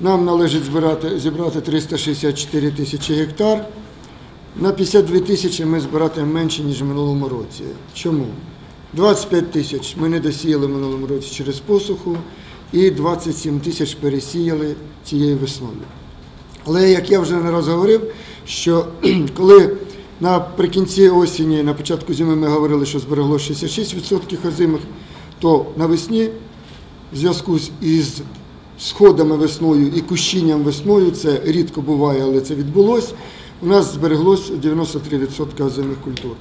Нам належить збирати, зібрати 364 тисячі гектар. На 52 тисячі ми збиратимемо менше, ніж в минулому році. Чому? 25 тисяч ми не досіяли в минулому році через посуху, і 27 тисяч пересіяли цією весною. Але як я вже не раз говорив, що коли наприкінці осені, на початку зими ми говорили, що зберегло 66% озимих, то навесні в зв'язку із сходами весною і кущінням весною, це рідко буває, але це відбулось, у нас збереглось 93% озимих культур.